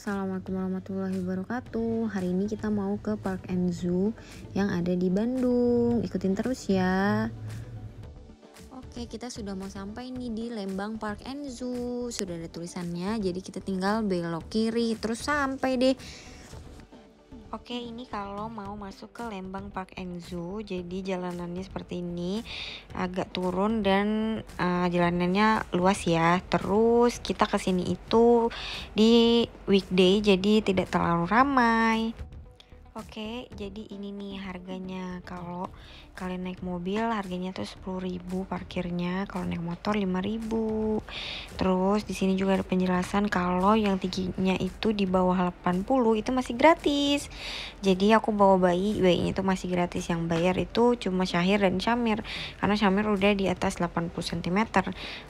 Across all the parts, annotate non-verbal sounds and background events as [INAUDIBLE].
assalamualaikum warahmatullahi wabarakatuh. Hari ini kita mau ke Park and Zoo yang ada di Bandung. Ikutin terus ya. Oke, kita sudah mau sampai nih di Lembang Park and Zoo. Sudah ada tulisannya, jadi kita tinggal belok kiri terus sampai deh. Oke, ini kalau mau masuk ke Lembang Park and Zoo, jadi jalanannya seperti ini, agak turun dan uh, jalanannya luas ya. Terus kita ke sini itu di weekday, jadi tidak terlalu ramai. Oke, jadi ini nih harganya. Kalau kalian naik mobil harganya tuh 10.000 parkirnya, kalau naik motor 5.000. Terus di sini juga ada penjelasan kalau yang tingginya itu di bawah 80 itu masih gratis. Jadi aku bawa bayi, bayinya itu masih gratis. Yang bayar itu cuma Syahir dan Syamir karena Syamir udah di atas 80 cm.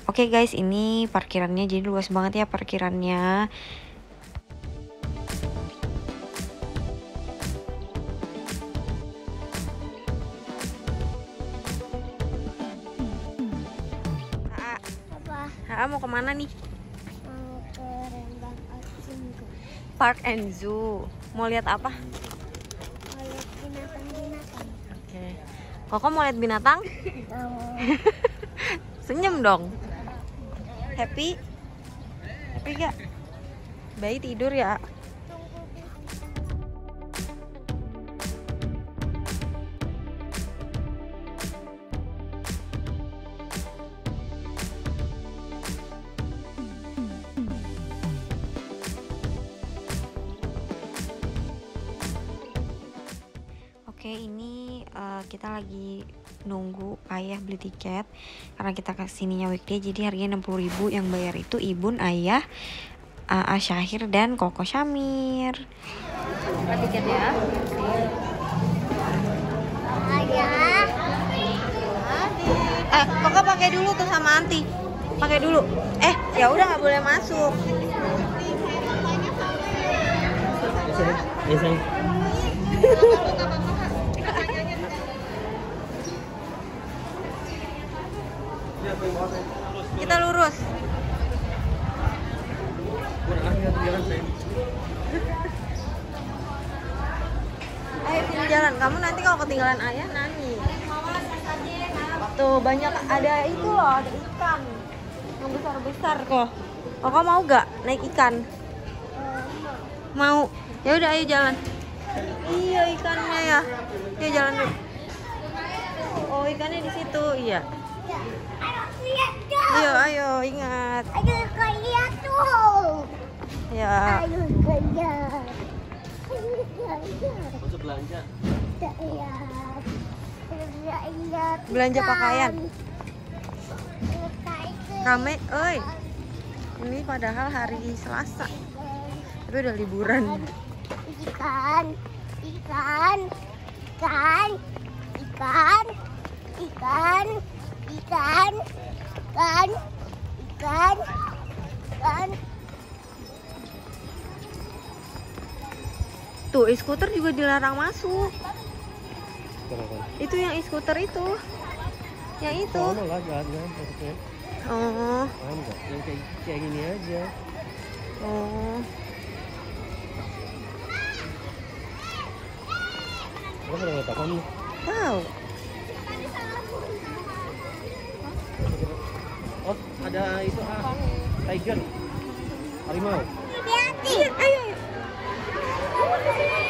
Oke guys, ini parkirannya jadi luas banget ya parkirannya. Aa mau ke mana nih? Mau ke Rembang. Park and Zoo. Mau lihat apa? Mau lihat binatang-binatang. Oke. Koko mau lihat binatang? Mau [LAUGHS] Senyum dong. Happy? Happy gak? Bayi tidur ya? Kita lagi nunggu ayah beli tiket. Karena kita ke sininya weekday jadi harganya 60.000 yang bayar itu ibun ayah uh, Asyahir dan Koko Syamir. Buka tiket ya ayah. eh Koko pakai dulu tuh sama Anti. Pakai dulu. Eh ya udah nggak boleh masuk. Ya sayang. [LAUGHS] kita lurus ayo sini jalan kamu nanti kalau ketinggalan ayah nangis tuh banyak ada itu loh ada ikan. Yang besar besar kok. Koko mau gak naik ikan? Mau. Ya udah ayo jalan. Iya ikannya ya. Ya jalan dulu. Oh ikannya di situ. Iya. Ayo ayo ingat. Ayo kau lihat tuh. ya Ayo kau lihat. Kau belanja. Lihat. Lihat. Belanja pakaian. Rame oi ini padahal hari Selasa tapi udah liburan Ikan. Ikan. Ikan. Ikan. Ikan. Ikan. Ikan. Ikan. Ikan. tuh e-scooter juga dilarang masuk Kenapa? itu yang e-scooter itu yang itu Sama lah jalannya maksudnya. oh Paham nggak? Yang kayak kayak gini aja. oh Lo pada nggak tahu nih. tahu Oh, ada itu ah. Tiger. Harimau. Hati-hati. ayo ada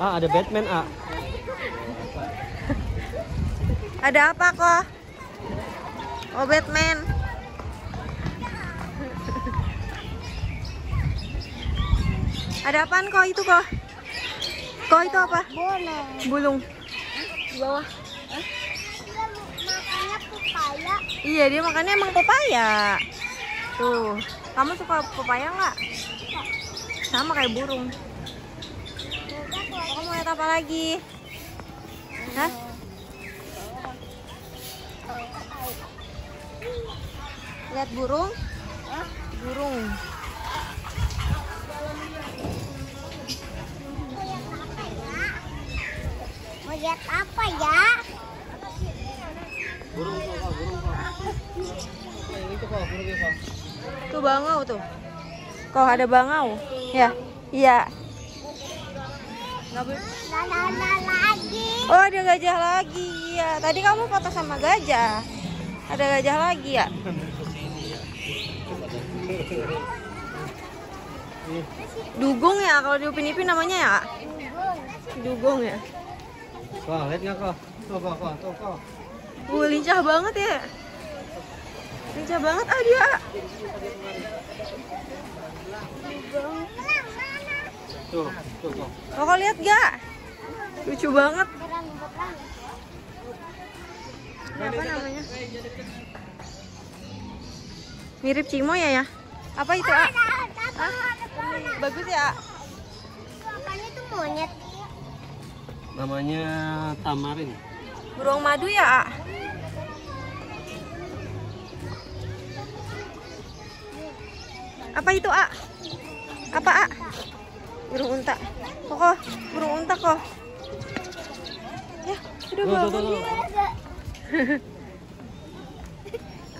Ah, ada Batman, ah. Ada apa kok? Oh Batman. Ada apaan kok itu kok? Kok itu apa? Boleh. Bulung. Di bawah. Pepaya. Iya dia makannya emang pepaya. Tuh, kamu suka pepaya nggak? Sama kayak burung. Kamu mau lihat apa lagi? Hah? Lihat burung? Burung. Mau lihat apa ya? Burung tuh, Kak, burung kok. Yang itu kok, burungnya kok. Tuh bangau tuh. Kok ada bangau? Ya. Iya. Oh ada gajah lagi ya. Tadi kamu foto sama gajah. Ada gajah lagi ya. Dugong ya kalau di Upin Ipin namanya ya. Dugong ya. Kok, lihat nggak kok? Tuh kok, kok, tuh kok. Wah lincah banget ya. Lincah banget ah dia. Tuh, tuh kok. Kok lihat gak? Lucu banget. Apa namanya? Mirip Cimo ya ya? Apa itu, A? Hah? Bagus ya, A? Makanya tuh monyet. Namanya tamarin. Burung madu ya, A? Apa itu, A? Apa, A? Burung unta. Kok, burung unta kok. Ya, udah bangun tuh, tuh. dia. [LAUGHS]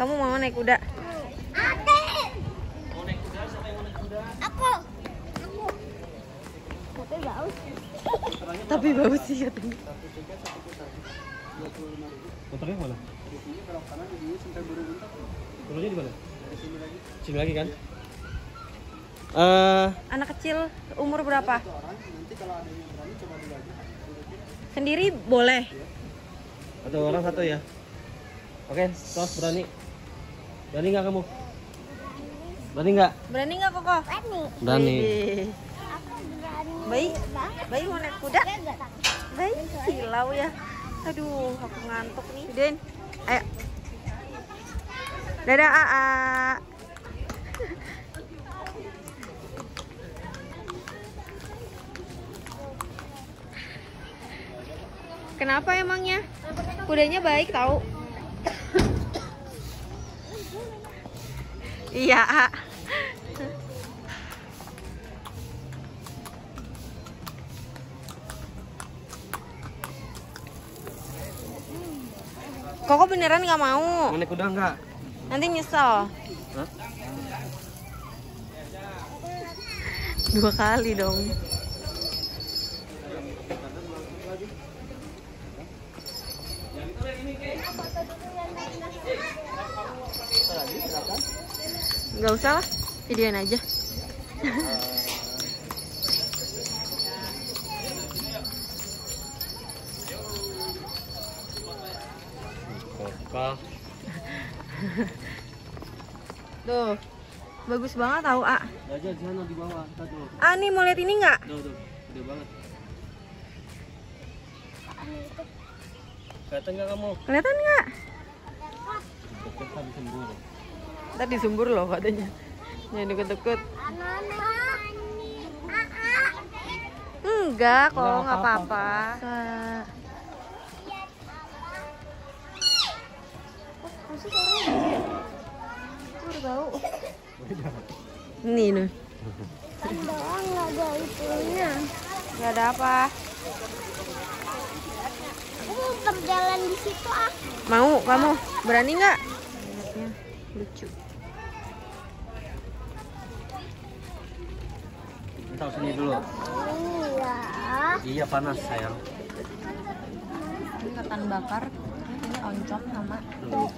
Kamu mau naik kuda? Ate. Aku. Aku. Tapi bau. Tapi bau sih katanya. Motornya mana? Burungnya di mana? Sini lagi kan? Eh, Anak kecil umur berapa? Sendiri boleh. satu orang satu ya. Oke, tos berani. Berani nggak kamu? Berani nggak? Berani nggak koko? Berani. Berani. Widih. Aku berani. Bayi, bayi mau naik kuda? Bayi silau ya. Aduh, aku ngantuk nih. Den, ayo. Dadah, Aa. Kenapa emangnya? Kudanya baik tahu. iya, A. Koko beneran nggak mau. Mau naik kuda nggak? Nanti nyesel. Hah? Dua kali dong. Nggak usah lah, videoin aja. [LAUGHS] Tuh, bagus banget tau, A. Gajah di sana di bawah. Tuh, A nih mau lihat ini nggak? tuh, tuh. Gede banget. Kelihatan nggak kamu? Kelihatan nggak? Tadi sumber loh katanya. Jangan deket-deket. Enggak kok, Nggak apa-apa. bau. Ini nih. Doang nggak ada itunya. Gak ada apa. Aku mau berjalan di situ ah. Mau kamu? Berani nggak? Lihatnya lucu. Tahu sini dulu. Iya. Iya panas sayang. Ini ketan bakar. Ini oncom sama Oh,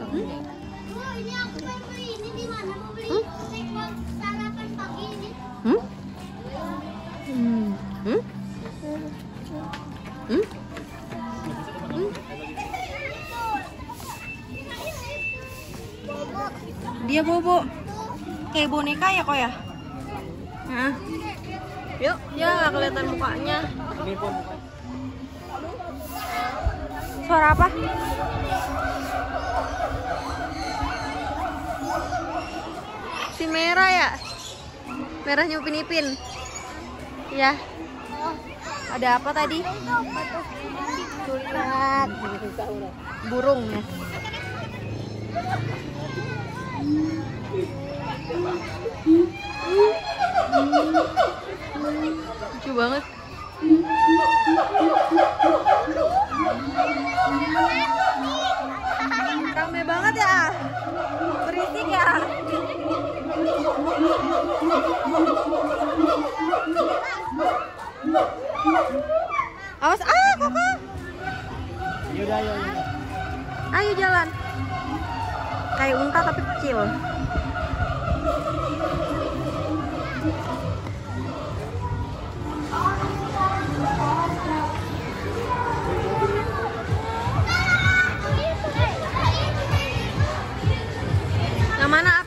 Dia bobo. Kayak boneka ya kok ya? Hah? Yuk, ya nggak kelihatan mukanya. Ini pun Suara apa? Si merah ya? Merah nyupin ipin. Ya. Ada apa tadi? Burung ya. Lucu banget. Rame banget ya. Berisik ya. Awas ah koko. Yaudah, ayo, ayo. Ayo jalan. Kayak unta tapi kecil. Mana